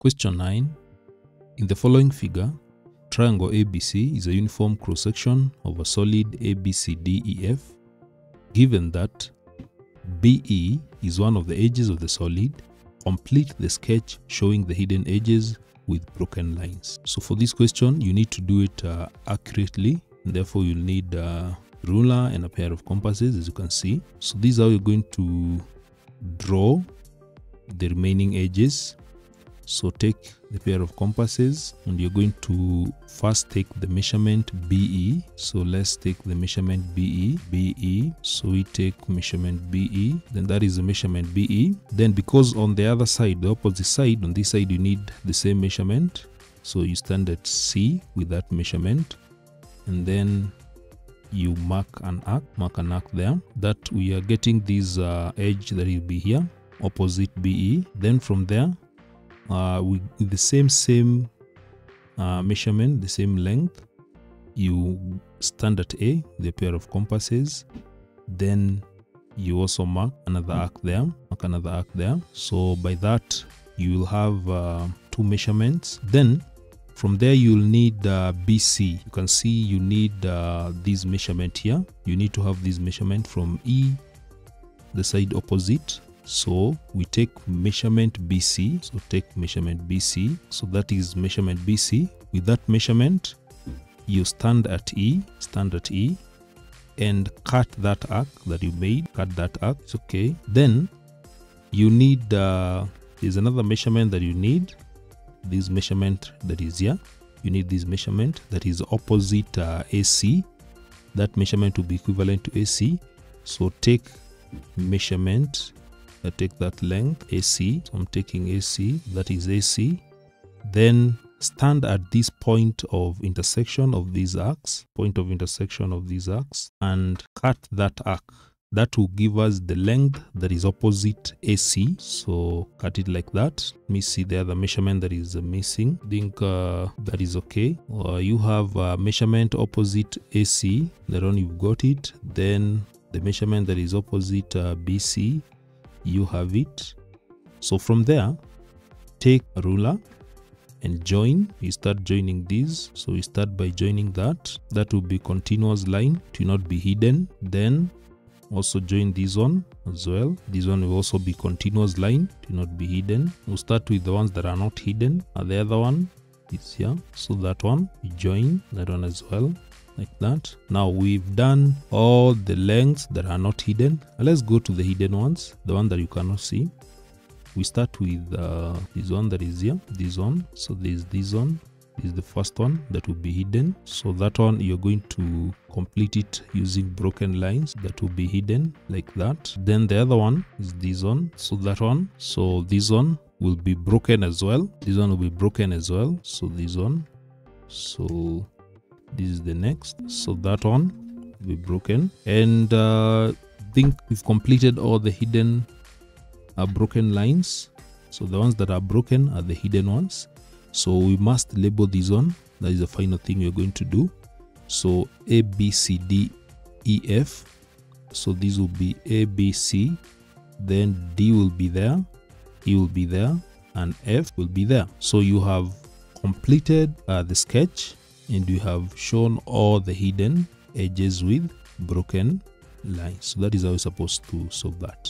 Question 9. In the following figure, triangle ABC is a uniform cross-section of a solid ABCDEF. Given that BE is one of the edges of the solid, complete the sketch showing the hidden edges with broken lines. So for this question, you need to do it uh, accurately. Therefore, you'll need a ruler and a pair of compasses, as you can see. So this is how you're going to draw the remaining edges so take the pair of compasses and you're going to first take the measurement BE. So let's take the measurement BE, BE. So we take measurement BE, then that is the measurement BE. Then because on the other side, the opposite side, on this side you need the same measurement. So you stand at C with that measurement and then you mark an arc, mark an arc there that we are getting this uh, edge that will be here opposite BE. Then from there uh, with, the same same uh, measurement, the same length, you stand at A, the pair of compasses, then you also mark another arc there, mark another arc there. So by that, you will have uh, two measurements. Then from there, you'll need uh, BC. You can see you need uh, this measurement here. You need to have this measurement from E, the side opposite, so we take measurement BC. So take measurement BC. So that is measurement BC. With that measurement, you stand at E, stand at E, and cut that arc that you made. Cut that arc. It's okay. Then you need uh, there's another measurement that you need. This measurement that is here. You need this measurement that is opposite uh, AC. That measurement will be equivalent to AC. So take measurement I take that length AC. So I'm taking AC, that is AC. Then stand at this point of intersection of these arcs, point of intersection of these arcs, and cut that arc. That will give us the length that is opposite AC. So cut it like that. Let me see the other measurement that is missing. I think uh, that is okay. Uh, you have a measurement opposite AC. Later on you've got it. Then the measurement that is opposite uh, BC you have it. So from there take a ruler and join. You start joining these. So we start by joining that. That will be continuous line. To not be hidden. Then also join this one as well. This one will also be continuous line. To not be hidden. We'll start with the ones that are not hidden. And the other one is here. So that one join that one as well like that. Now we've done all the lengths that are not hidden. Let's go to the hidden ones the one that you cannot see. We start with uh, this one that is here this one. So there's this one. Is the first one that will be hidden. So that one you're going to complete it using broken lines that will be hidden like that. Then the other one is this one. So that one. So this one will be broken as well. This one will be broken as well. So this one. So this is the next. So that one will be broken. And uh, think we've completed all the hidden uh, broken lines. So the ones that are broken are the hidden ones. So we must label this one. That is the final thing we're going to do. So a b c d e f. So this will be a b c. Then d will be there. E will be there. And f will be there. So you have completed uh, the sketch and we have shown all the hidden edges with broken lines. So that is how we're supposed to solve that